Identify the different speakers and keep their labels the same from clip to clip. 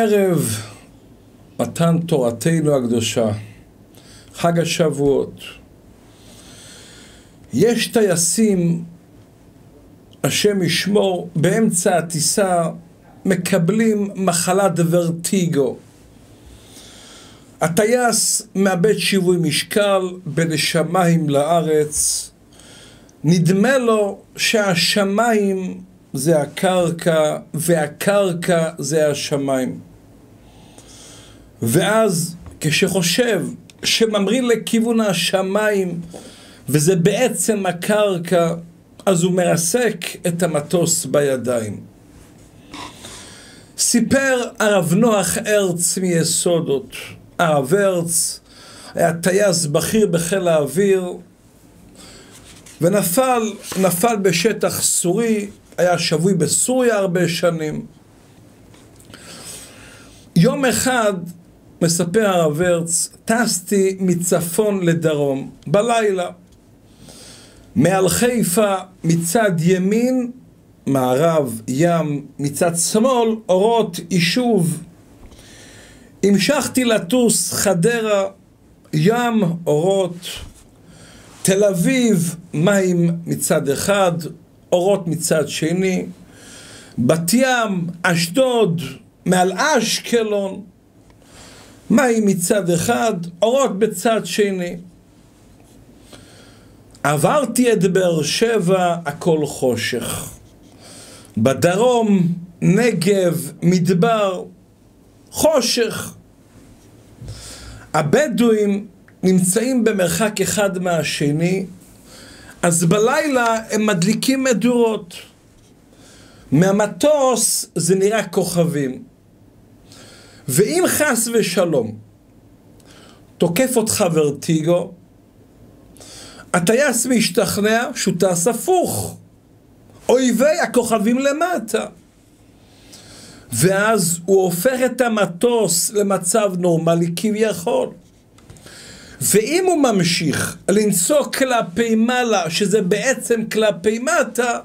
Speaker 1: ערב מתן תורתנו הקדושה, חג השבועות. יש טייסים, השם ישמור, באמצע הטיסה מקבלים מחלת ורטיגו. הטייס מאבד שיווי משקל בין השמיים לארץ. נדמה לו שהשמיים זה הקרקע והקרקע זה השמיים. ואז כשחושב שממריא לכיוון השמיים וזה בעצם הקרקע, אז הוא מרסק את המטוס בידיים. סיפר הרב נוח ארץ מיסודות, הרב ארץ היה טייס בכיר בחיל האוויר ונפל, נפל בשטח סורי, היה שבוי בסוריה הרבה שנים. יום אחד, מספר הרב ארץ, טסתי מצפון לדרום, בלילה. מעל חיפה מצד ימין, מערב, ים, מצד שמאל, אורות, יישוב. המשכתי לטוס חדרה, ים, אורות, תל אביב, מים מצד אחד, אורות מצד שני, בת ים, אשדוד, מעל אשקלון, מים מצד אחד, אורות בצד שני. עברתי את באר שבע, הכל חושך. בדרום, נגב, מדבר, חושך. הבדואים נמצאים במרחק אחד מהשני, אז בלילה הם מדליקים מדורות. מהמטוס זה נראה כוכבים. ואם חס ושלום תוקף אותך ורטיגו, הטייס משתכנע שהוא טס הפוך. אויבי הכוכבים למטה. ואז הוא הופך את המטוס למצב נורמלי כביכול. ואם הוא ממשיך לנסוע כלפי מעלה, שזה בעצם כלפי מטה,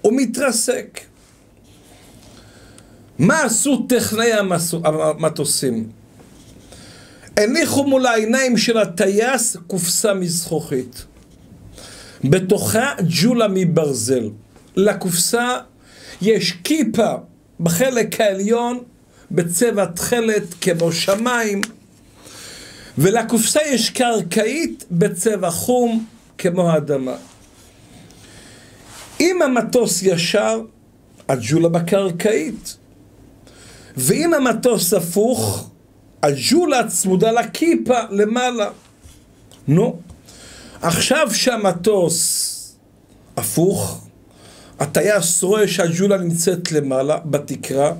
Speaker 1: הוא מתרסק. מה עשו טכנאי המטוסים? הניחו מול העיניים של הטייס קופסה מזכוכית. בתוכה ג'ולה מברזל. לקופסה יש כיפה בחלק העליון בצבע תכלת כמו שמיים, ולקופסה יש קרקעית בצבע חום כמו האדמה. אם המטוס ישר, הג'ולה בקרקעית. ואם המטוס הפוך, הג'ולה צמודה לכיפה למעלה. נו, עכשיו שהמטוס הפוך, הטייס רואה שהג'ולה נמצאת למעלה, בתקרה,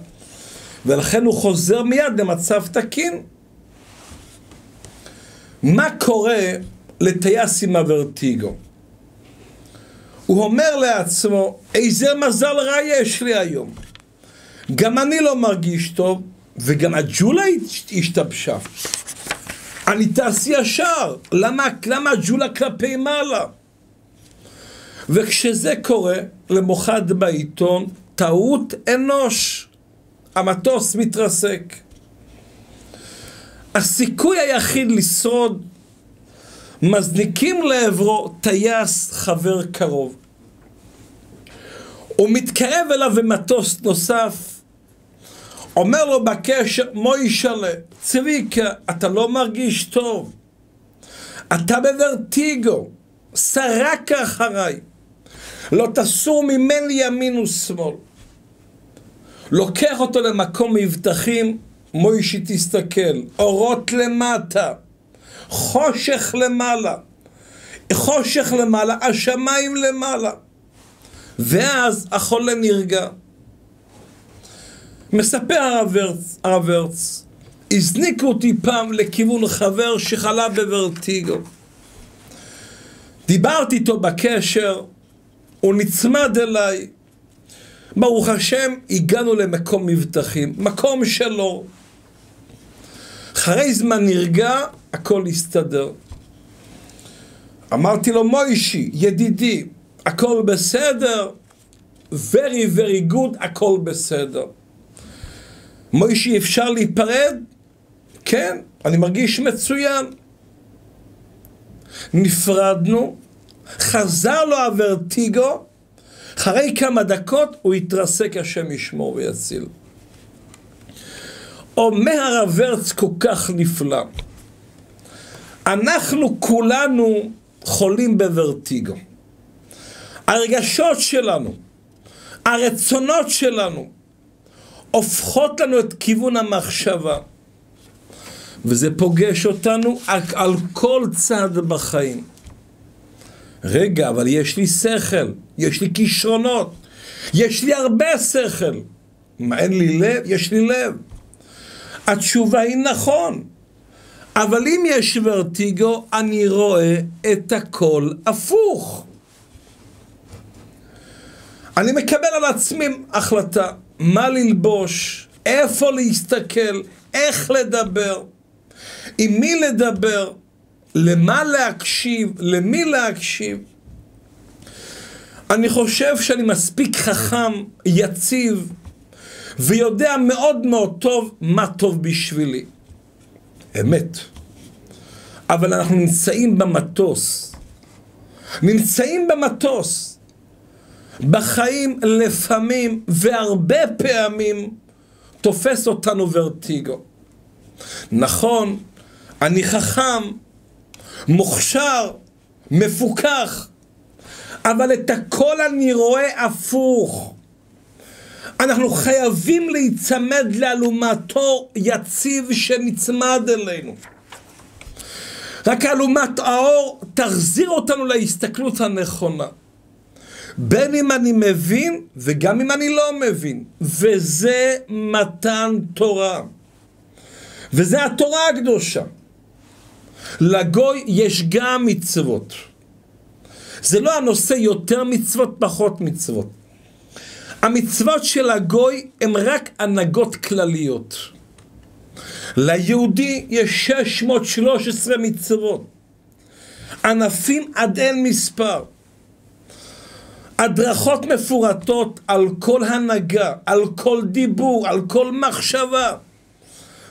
Speaker 1: ולכן הוא חוזר מיד למצב תקין. מה קורה לטייס עם הוורטיגו? הוא אומר לעצמו, איזה מזל רע יש לי היום. גם אני לא מרגיש טוב, וגם הג'ולה השתבשה. אני טס ישר, למה, למה הג'ולה כלפי מעלה? וכשזה קורה, למוחד בעיתון, טעות אנוש. המטוס מתרסק. הסיכוי היחיד לשרוד, מזניקים לעברו טייס חבר קרוב. הוא מתקרב אליו במטוס נוסף, אומר לו בקשר, מוישלה, צביקה, אתה לא מרגיש טוב. אתה בוורטיגו, סרק אחריי. לא תסור ממני ימין ושמאל. לוקח אותו למקום מבטחים, מוישי תסתכל, אורות למטה, חושך למעלה, חושך למעלה, השמיים למעלה. ואז החולה נרגע. מספר הרב ארץ, הרב ארץ, הזניקו אותי פעם לכיוון חבר שחלה בוורטיגו. דיברתי איתו בקשר, הוא נצמד אליי. ברוך השם, הגענו למקום מבטחים, מקום שלו. אחרי זמן נרגע, הכל הסתדר. אמרתי לו, מוישי, ידידי, הכל בסדר? very very good, הכל בסדר. מוישי, אפשר להיפרד? כן, אני מרגיש מצוין. נפרדנו, חזר לו הוורטיגו, אחרי כמה דקות הוא התרסק, השם ישמור ויציל. אומר הרב ורץ כל כך נפלא. אנחנו כולנו חולים בוורטיגו. הרגשות שלנו, הרצונות שלנו, הופכות לנו את כיוון המחשבה. וזה פוגש אותנו על, כל צד בחיים. רגע, אבל יש לי שכל, יש לי כישרונות, יש לי הרבה שכל. מה, אין לי לב? יש לי לב. התשובה היא נכון. אבל אם יש ורטיגו, אני רואה את הכל הפוך. אני מקבל על עצמי החלטה מה ללבוש, איפה להסתכל, איך לדבר, עם מי לדבר, למה להקשיב, למי להקשיב. אני חושב שאני מספיק חכם, יציב, ויודע מאוד מאוד טוב מה טוב בשבילי. אמת. אבל אנחנו נמצאים במטוס. נמצאים במטוס. בחיים לפעמים והרבה פעמים תופס אותנו ורטיגו. נכון, אני חכם, מוכשר, מפוכח, אבל את הכל אני רואה הפוך. אנחנו חייבים להיצמד לאלומתו יציב שנצמד אלינו. רק אלומת האור תחזיר אותנו להסתכלות הנכונה. בין אם אני מבין וגם אם אני לא מבין. וזה מתן תורה. וזה התורה הקדושה. לגוי יש גם מצוות. זה לא הנושא יותר מצוות, פחות מצוות. המצוות של הגוי הן רק הנהגות כלליות. ליהודי יש 613 מצוות. ענפים עד אין מספר. הדרכות מפורטות על כל הנהגה, על כל דיבור, על כל מחשבה.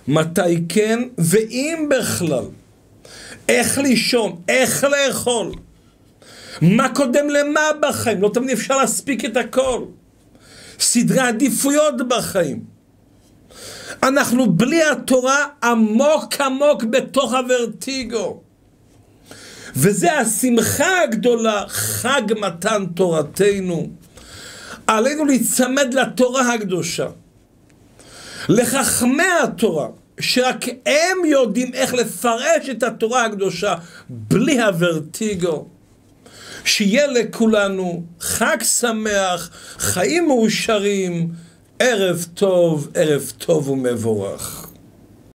Speaker 1: מתי כן ואם בכלל. איך לישון, איך לאכול. מה קודם למה בחיים, לא תמיד אפשר להספיק את הכל. סדרי עדיפויות בחיים. אנחנו בלי התורה עמוק עמוק בתוך הוורטיגו. וזה השמחה הגדולה, חג מתן תורתנו. עלינו להיצמד לתורה הקדושה. לחכמי התורה, שרק הם יודעים איך לפרש את התורה הקדושה בלי הוורטיגו. שיהיה לכולנו חג שמח, חיים מאושרים, ערב טוב, ערב טוב ומבורך.